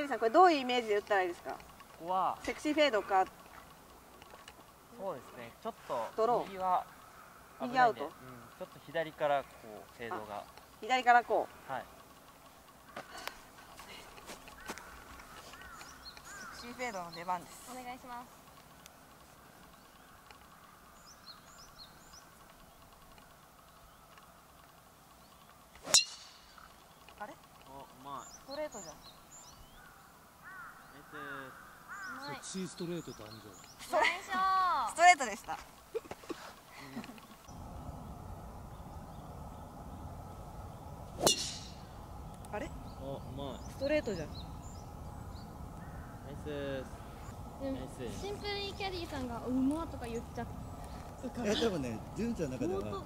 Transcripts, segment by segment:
ケリーさんこれどういうイメージで打ったらいいですか？ここはセクシーフェードか？そうですね。ちょっドロー。と右は危右アウト。うん、ちょっと左からこうフェードが。左からこう。はい。セクシーフェードの出番です。お願いします。あれ？おうまい。ストレートじゃんセクシーストレート誕生。ストレートでした。あれ？おうまい。ストレートじゃん。ナイスでもナイスシンプルにキャディーさんが「うま」とか言っちゃうから。いや多分ね純ちゃんの中では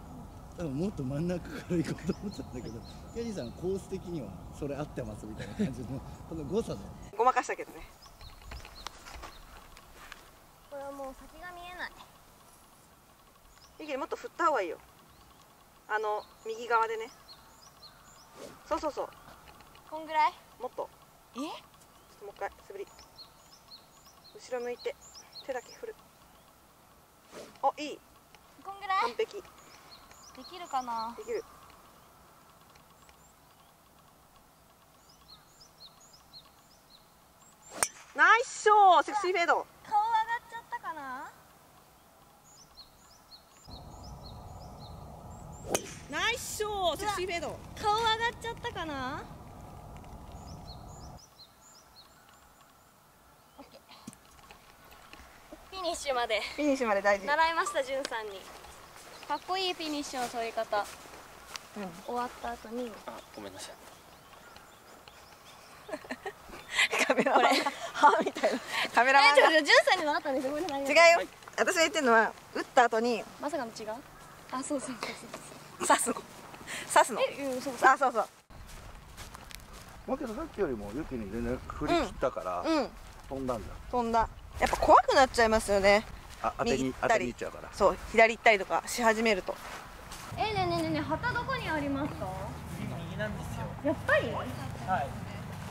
多分もっと真ん中から行こうと思ってたんだけどキャディさんコース的にはそれ合ってますみたいな感じのこの誤差のごまかしたけどね。これはもう先が見えない。ゆきりもっと振った方がいいよ。あの右側でね。そうそうそう。こんぐらい？もっと。え？ちょっともう一回素振り。後ろ向いて手だけ振る。あいい。こんぐらい？完璧。できるかな？できるナイスショーセクシーフェード。顔上がっちゃったかな？ナイスショーセクシーフェード。顔上がっちゃったかな？オッケー。フィニッシュまで。フィニッシュまで大事。習いましたじゅんさんに。かっこいいフィニッシュの取り方。うん。終わった後に。あごめんなさい。カメラはみたいな。カメラマンが。えちょっとじゅんさんに習ったんですよ。ごめんなさい。違うよ。私が言ってるのは打った後に。まさかの違うあそうそうそうそう。刺すの。刺すの。えうんそうそう。あそうそう。まあけどさっきよりもユキに全然振り切ったから、うん。飛んだんだ。飛んだ。やっぱ怖くなっちゃいますよね。あ当てに当てに行っちゃうから。そう左行ったりとかし始めると。えねえねえねえねえ旗どこにありますか？次右なんですよ。やっぱり？はい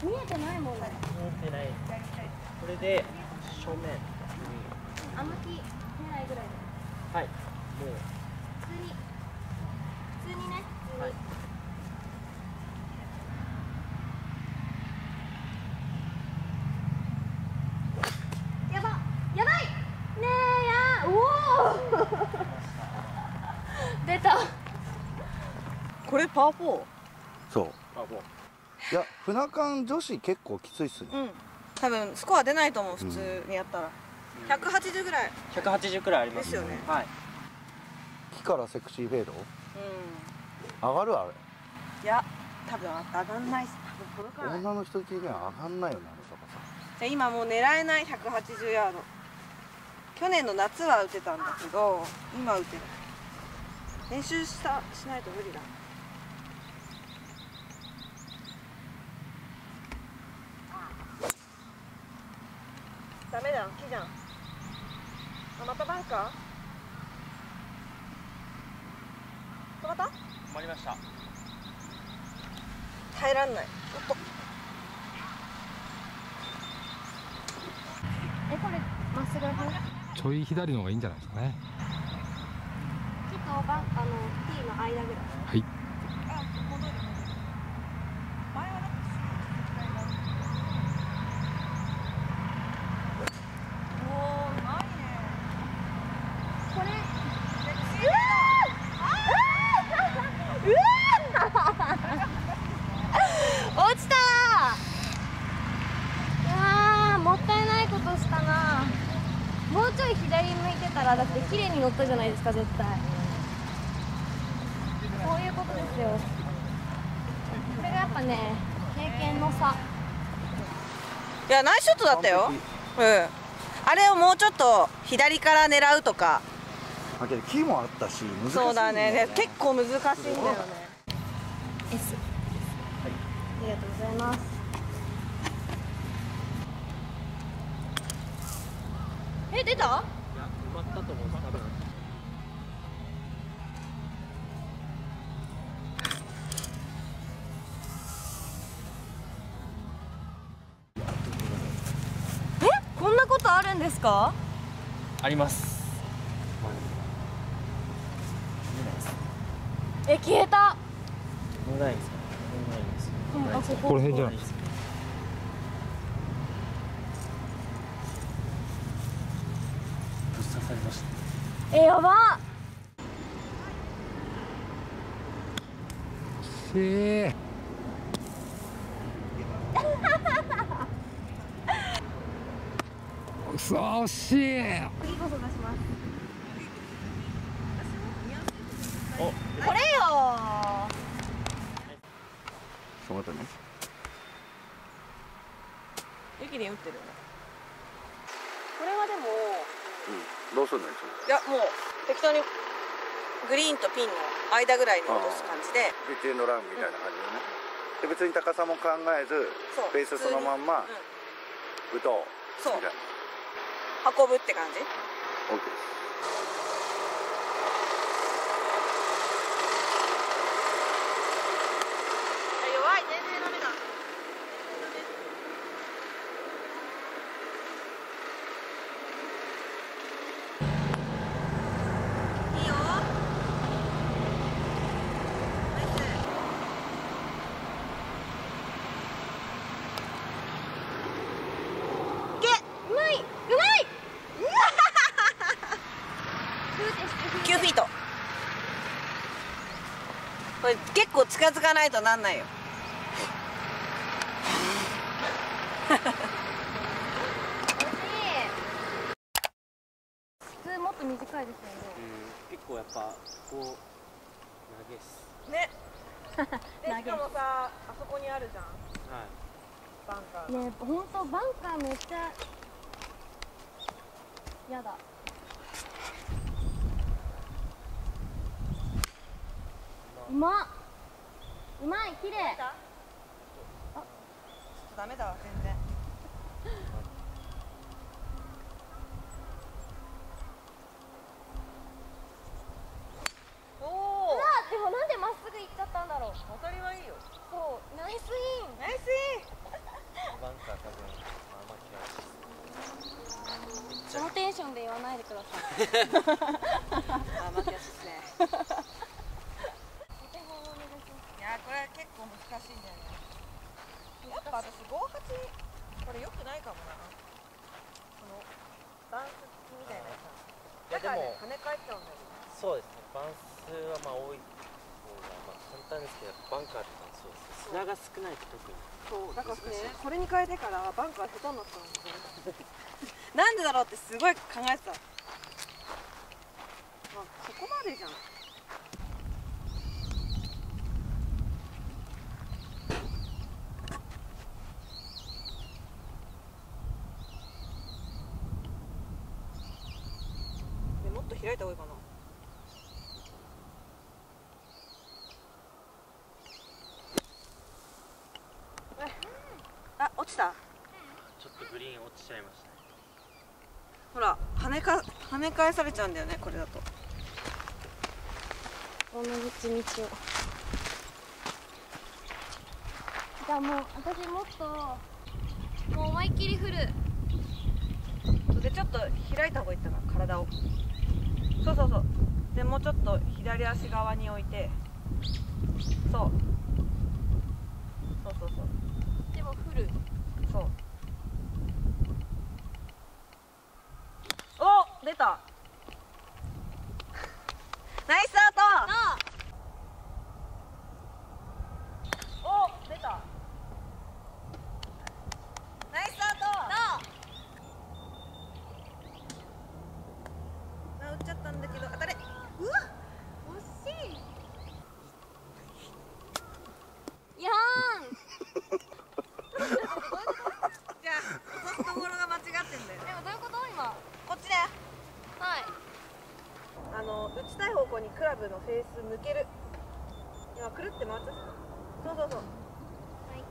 見えてないもんね。見えてないこれで正面あ向き見ないぐらいではいもう普通に普通にね。普通に、はいやばやばいね。えやおお出たこれパワー4そうあもういや船間女子結構きついっすね。うん。多分スコア出ないと思う普通にやったら、180ぐらい。180くらいありますですよね。はい。木からセクシーフェード？う上がるあれ。んいや多分上がんないっす。多分届かない。じ女の人的には上がんないよねあの高さゃあ今もう狙えない180ヤード。去年の夏は打てたんだけど今打てる練習したしないと無理だダメだ木じゃん。あまたバンカー？止まった？止まりました。耐えらんない。おっと。えこれまっすぐちょい左の方がいいんじゃないですかね。木とバンあの T の間ぐらい。はいあ戻る戻る前はだっておおうまいねこれう落ちたいやーもったいないことしたなもうちょい左向いてたらだって綺麗に乗ったじゃないですか絶対。こういうことですよ。これがやっぱね経験の差。いやナイスショットだったよ。うん。あれをもうちょっと左から狙うとか。だけど木もあったし難しいんそうだね。ね結構難しいんだよね。S ありがとうございます。え出た？いや埋まったと思うるんですか？あります。え消えた。このラインですかこのラインですうんあこ。じゃないですぶっ刺さりましたえやば。しーそ惜しい。次こそ出しますおこれよ。その後ね雪に打ってるこれはでもうん。どうすんのいやもう適当にグリーンとピンの間ぐらいに落とす感じで。ピッチエンドランみたいな感じでね、で別に高さも考えずベースそのまんまうん。打とうそう。みたいな運ぶって感じ？OK です弱い全然ダメだいいよナイスいけうまいうまい9フィートこれ結構近づかないとなんないよ。普通もっと短いですよね。うん。結構やっぱここ投げっす。ね。で投げしかもさあそこにあるじゃん。はい。バンカー。ねえほんとバンカーめっちゃやだ。うまっうまい綺麗。ちょっとダメだわ全然。おおうわでもなんでまっすぐ行っちゃったんだろう。当たりはいいよ。そうナイスイン。ナイスイバンカー多分まあまあ嫌いです。そのテンションで言わないでください ンあ負けやすいですねお手本をお願いしますいやこれ結構難しいんだよねやっぱ私58これ良くないかもなこのバンスみたいなさいやでだからねも跳ね返っちゃうんだよね。そうですねバンスはまあ多い方がまあ簡単ですけどバンカーとかそうです砂が少ないと特にそうだからね。これに変えてからバンカー下手になったんですよなんでだろうってすごい考えてた。まあそこまでじゃんねもっと開いた方がいいかな。あ落ちた。ちょっとグリーン落ちちゃいました。ねほら跳ねか跳ね返されちゃうんだよねこれだと。同じ道を。じゃあもう私もっともう思いっきり振る。でちょっと開いた方がいいかな体をそうそうそう。でもうちょっと左足側に置いて。そう。そうそうそう。でも振る。そう。お出た。ナイスアウトあお出たナイスアウトああ打っちゃったんだけど当たれうわ惜しいやじゃあ落とすところが間違ってんだよーんでもどういうこと今こっちだよはいあの打ちたい方向にクラブのフェース向ける。今くるって回っちゃった。そうそうそう。はい。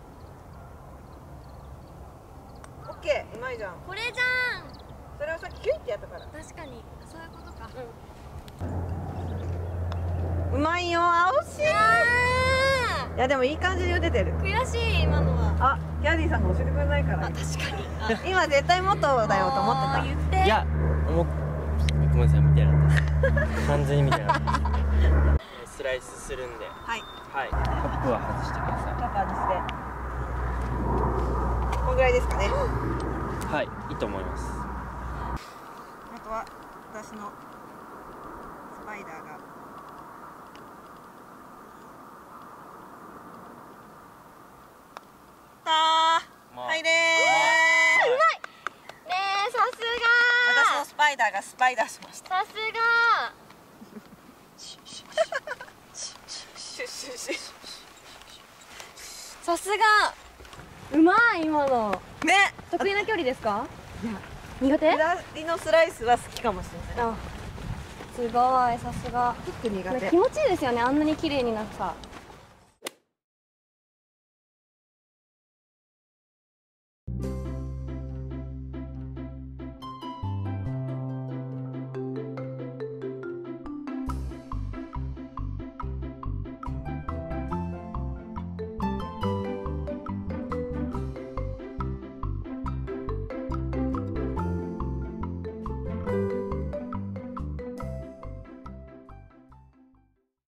オッケー。うまいじゃん。これじゃん。それをさっきキュイってやったから。確かに。そういうことか。うまいよ。あ惜しいやでもいい感じに打ててる。悔しい今のは。あキャディーさんが教えてくれないから。あ確かに。あ。今絶対元だよと思ってあー言って。いや思っごめんなさい見てなかったです完全に見てなかった。ですスライスするんで。たはい。はい。カップは外してくださパパにして。こんぐらいですかね。いはいいいと思います。あとは私のスパイダーがたーまあはいでーねえさす私のがスパイダーがスパイダーしました。さすが。さすが。うまい今の。ね。得意な距離ですか？苦手？左のスライスは好きかもしれない。あすごいさすが。ちょっと苦手気持ちいいですよねあんなに綺麗になってさ